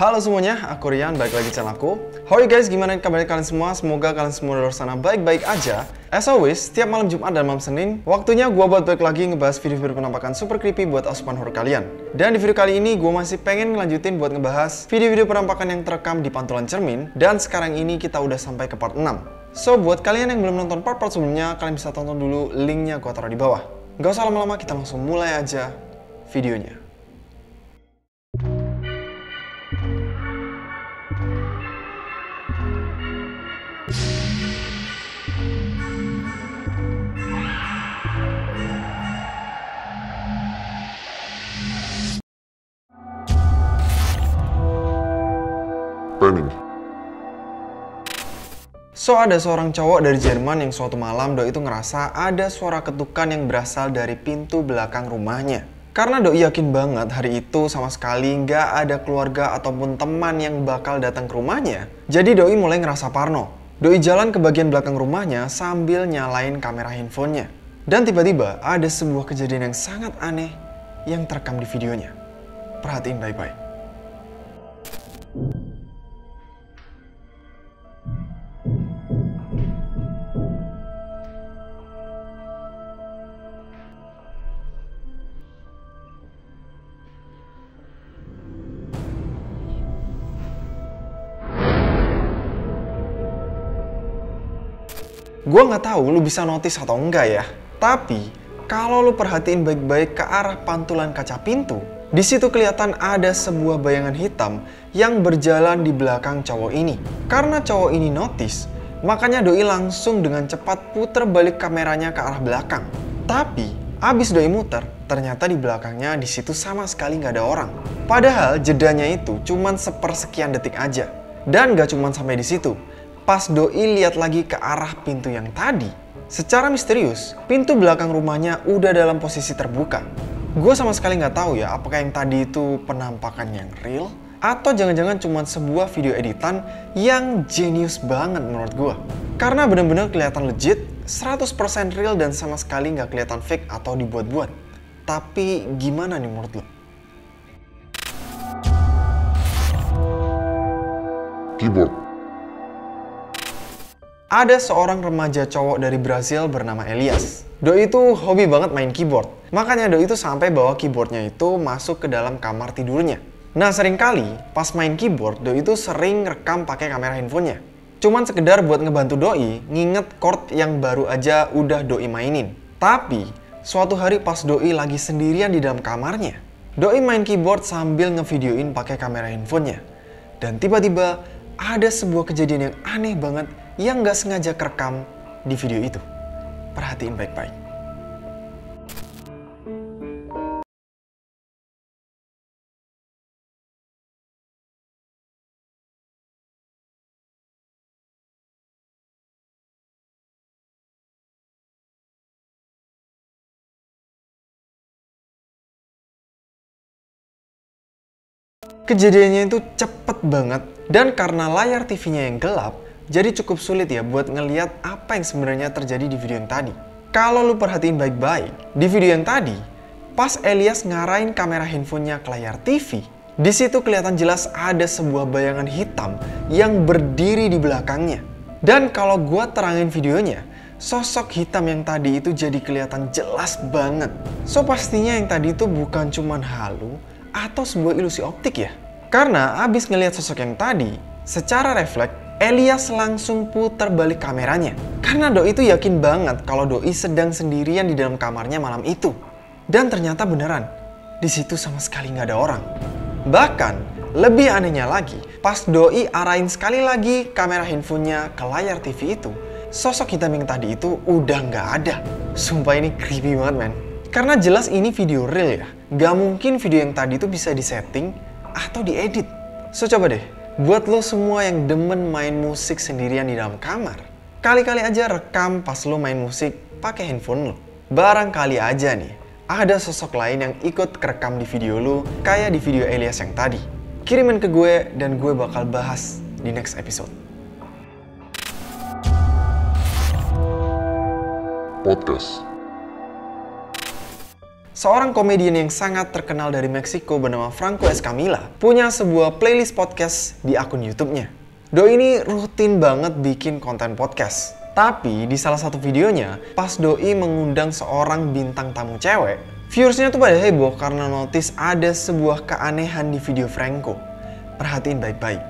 Halo semuanya, aku Rian, balik lagi channel aku. How are you guys? Gimana kabar kalian semua? Semoga kalian semua di luar sana baik-baik aja. As always, setiap malam Jumat dan malam Senin, waktunya gue buat balik lagi ngebahas video-video penampakan super creepy buat asupan horror kalian. Dan di video kali ini, gue masih pengen ngelanjutin buat ngebahas video-video penampakan yang terekam di pantulan cermin. Dan sekarang ini kita udah sampai ke part 6. So, buat kalian yang belum nonton part-part sebelumnya, kalian bisa tonton dulu linknya gue taruh di bawah. Gak usah lama-lama, kita langsung mulai aja videonya. So, ada seorang cowok dari Jerman yang suatu malam Doi itu ngerasa ada suara ketukan yang berasal dari pintu belakang rumahnya. Karena Doi yakin banget hari itu sama sekali nggak ada keluarga ataupun teman yang bakal datang ke rumahnya. Jadi Doi mulai ngerasa parno. Doi jalan ke bagian belakang rumahnya sambil nyalain kamera handphonenya. Dan tiba-tiba ada sebuah kejadian yang sangat aneh yang terekam di videonya. Perhatiin baik-baik. Gua nggak tahu lu bisa notice atau enggak ya. Tapi kalau lu perhatiin baik-baik ke arah pantulan kaca pintu, di situ kelihatan ada sebuah bayangan hitam yang berjalan di belakang cowok ini. Karena cowok ini notice, makanya Doi langsung dengan cepat puter balik kameranya ke arah belakang. Tapi abis Doi muter, ternyata di belakangnya di situ sama sekali nggak ada orang. Padahal jedanya itu cuman sepersekian detik aja. Dan gak cuman sampai di situ, Pas Doi lihat lagi ke arah pintu yang tadi, secara misterius, pintu belakang rumahnya udah dalam posisi terbuka. Gue sama sekali nggak tahu ya apakah yang tadi itu penampakan yang real atau jangan-jangan cuma sebuah video editan yang genius banget menurut gue. Karena bener-bener kelihatan legit, 100% real dan sama sekali nggak kelihatan fake atau dibuat-buat. Tapi gimana nih menurut lo? Keyboard. Ada seorang remaja cowok dari Brazil bernama Elias. Doi itu hobi banget main keyboard. Makanya Doi itu sampai bawa keyboardnya itu masuk ke dalam kamar tidurnya. Nah sering kali pas main keyboard, Doi itu sering rekam pakai kamera handphonenya. Cuman sekedar buat ngebantu Doi nginget chord yang baru aja udah Doi mainin. Tapi suatu hari pas Doi lagi sendirian di dalam kamarnya, Doi main keyboard sambil ngevideoin pakai kamera handphonenya. Dan tiba-tiba ada sebuah kejadian yang aneh banget yang nggak sengaja kerekam di video itu. Perhatiin baik-baik. Kejadiannya itu cepet banget dan karena layar TV-nya yang gelap, jadi cukup sulit ya buat ngeliat apa yang sebenarnya terjadi di video yang tadi. Kalau lu perhatiin baik-baik, di video yang tadi, pas Elias ngarahin kamera handphonenya ke layar TV, di situ kelihatan jelas ada sebuah bayangan hitam yang berdiri di belakangnya. Dan kalau gua terangin videonya, sosok hitam yang tadi itu jadi kelihatan jelas banget. So pastinya yang tadi itu bukan cuman halu atau sebuah ilusi optik ya. Karena abis ngelihat sosok yang tadi, secara refleks Elias langsung putar balik kameranya. Karena Doi itu yakin banget kalau Doi sedang sendirian di dalam kamarnya malam itu. Dan ternyata beneran, di situ sama sekali nggak ada orang. Bahkan, lebih anehnya lagi, pas Doi arahin sekali lagi kamera handphonenya ke layar TV itu, sosok hitam yang tadi itu udah nggak ada. Sumpah ini creepy banget, men. Karena jelas ini video real ya. Gak mungkin video yang tadi itu bisa disetting atau diedit. So coba deh, Buat lo semua yang demen main musik sendirian di dalam kamar, kali-kali aja rekam pas lo main musik pakai handphone lo. Barangkali aja nih, ada sosok lain yang ikut kerekam di video lo kayak di video Elias yang tadi. Kirimin ke gue dan gue bakal bahas di next episode. Podcast. Seorang komedian yang sangat terkenal dari Meksiko bernama Franco Escamilla punya sebuah playlist podcast di akun YouTube-nya. Doi ini rutin banget bikin konten podcast. Tapi di salah satu videonya, pas Doi mengundang seorang bintang tamu cewek, viewersnya tuh pada heboh karena notice ada sebuah keanehan di video Franco. Perhatiin baik-baik.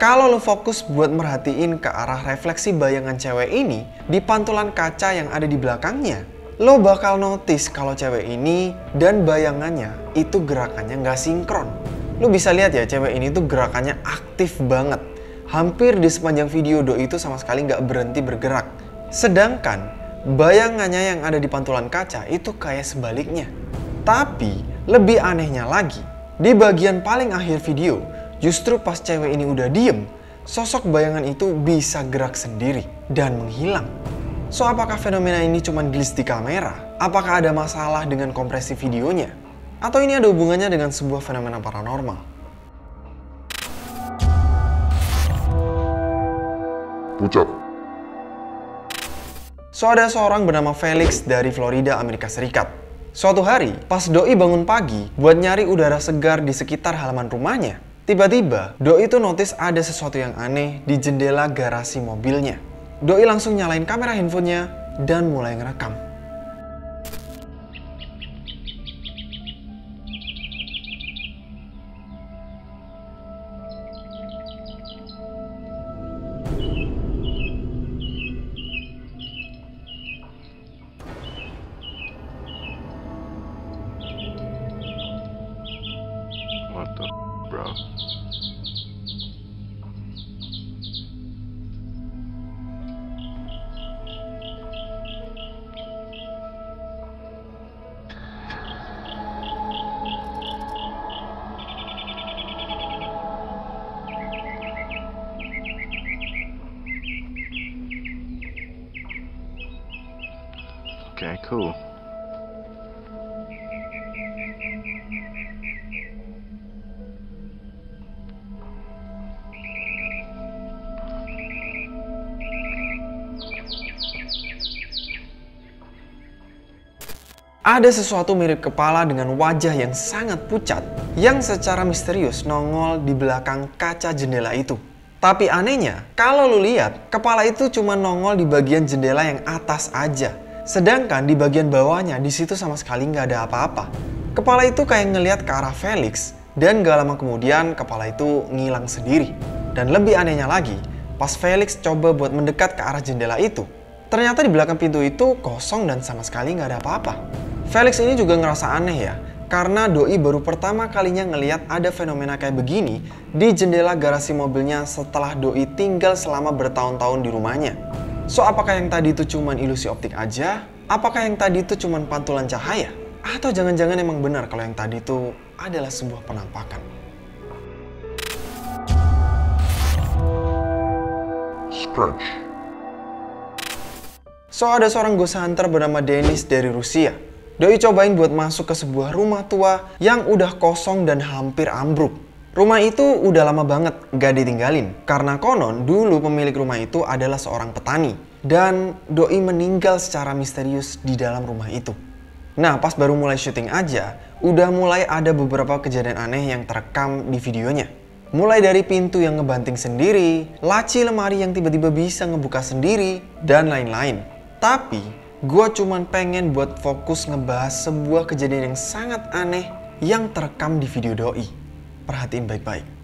Kalau lo fokus buat merhatiin ke arah refleksi bayangan cewek ini di pantulan kaca yang ada di belakangnya, lo bakal notice kalau cewek ini dan bayangannya itu gerakannya nggak sinkron. Lo bisa lihat ya cewek ini tuh gerakannya aktif banget. Hampir di sepanjang video do itu sama sekali nggak berhenti bergerak. Sedangkan bayangannya yang ada di pantulan kaca itu kayak sebaliknya. Tapi lebih anehnya lagi, di bagian paling akhir video, Justru pas cewek ini udah diem, sosok bayangan itu bisa gerak sendiri dan menghilang. So, apakah fenomena ini cuma glitch di kamera? Apakah ada masalah dengan kompresi videonya? Atau ini ada hubungannya dengan sebuah fenomena paranormal? Pucat. So, ada seorang bernama Felix dari Florida, Amerika Serikat. Suatu hari, pas Doi bangun pagi buat nyari udara segar di sekitar halaman rumahnya, Tiba-tiba, Doi itu notice ada sesuatu yang aneh di jendela garasi mobilnya. Doi langsung nyalain kamera handphonenya dan mulai ngerekam. Cool. Ada sesuatu mirip kepala dengan wajah yang sangat pucat yang secara misterius nongol di belakang kaca jendela itu. Tapi anehnya, kalau lu lihat, kepala itu cuma nongol di bagian jendela yang atas aja. Sedangkan di bagian bawahnya, di situ sama sekali nggak ada apa-apa. Kepala itu kayak ngeliat ke arah Felix, dan gak lama kemudian kepala itu ngilang sendiri. Dan lebih anehnya lagi, pas Felix coba buat mendekat ke arah jendela itu, ternyata di belakang pintu itu kosong dan sama sekali nggak ada apa-apa. Felix ini juga ngerasa aneh ya, karena Doi baru pertama kalinya ngeliat ada fenomena kayak begini di jendela garasi mobilnya setelah Doi tinggal selama bertahun-tahun di rumahnya. So, apakah yang tadi itu cuman ilusi optik aja? Apakah yang tadi itu cuman pantulan cahaya? Atau jangan-jangan emang benar kalau yang tadi itu adalah sebuah penampakan? Scratch. So, ada seorang ghost hunter bernama Dennis dari Rusia. Doi cobain buat masuk ke sebuah rumah tua yang udah kosong dan hampir ambruk. Rumah itu udah lama banget gak ditinggalin. Karena konon dulu pemilik rumah itu adalah seorang petani. Dan Doi meninggal secara misterius di dalam rumah itu. Nah pas baru mulai syuting aja, udah mulai ada beberapa kejadian aneh yang terekam di videonya. Mulai dari pintu yang ngebanting sendiri, laci lemari yang tiba-tiba bisa ngebuka sendiri, dan lain-lain. Tapi, gue cuman pengen buat fokus ngebahas sebuah kejadian yang sangat aneh yang terekam di video doi. Perhatiin baik-baik.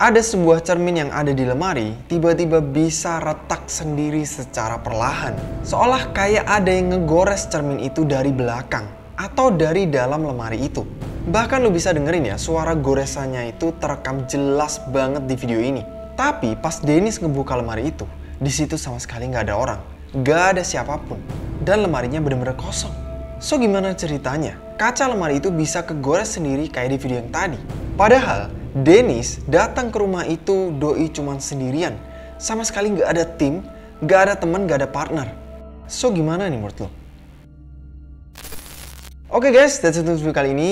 Ada sebuah cermin yang ada di lemari tiba-tiba bisa retak sendiri secara perlahan. Seolah kayak ada yang ngegores cermin itu dari belakang atau dari dalam lemari itu. Bahkan lo bisa dengerin ya suara goresannya itu terekam jelas banget di video ini. Tapi pas Dennis ngebuka lemari itu, di situ sama sekali nggak ada orang, nggak ada siapa pun, dan lemarinya bener-bener kosong. So gimana ceritanya? Kaca lemari itu bisa kegores sendiri kayak di video yang tadi. Padahal Dennis datang ke rumah itu doi cuman sendirian. Sama sekali nggak ada tim, nggak ada teman, nggak ada partner. So gimana nih menurut lo? Oke guys, that's it untuk video kali ini.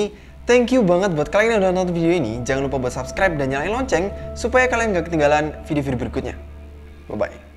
Thank you banget buat kalian yang udah nonton video ini. Jangan lupa buat subscribe dan nyalain lonceng supaya kalian gak ketinggalan video-video berikutnya. Bye-bye.